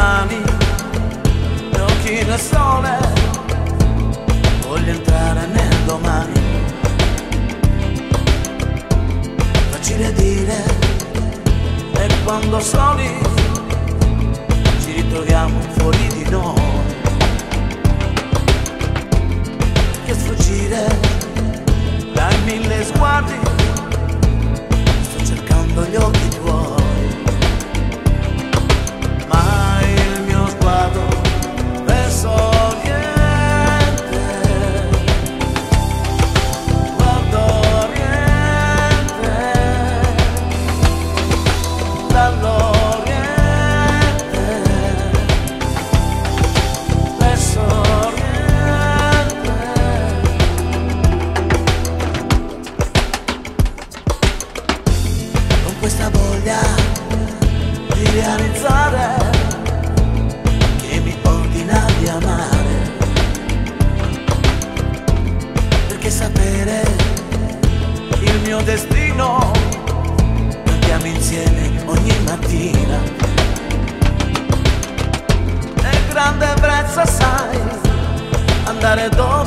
mani, le occhi al sole, voglio entrare nel domani. Facile dire, e quando soli. Realizzare che mi ordina di amare. Perché sapere il mio destino andiamo insieme ogni mattina. È grande ebbrezza, sai, andare dove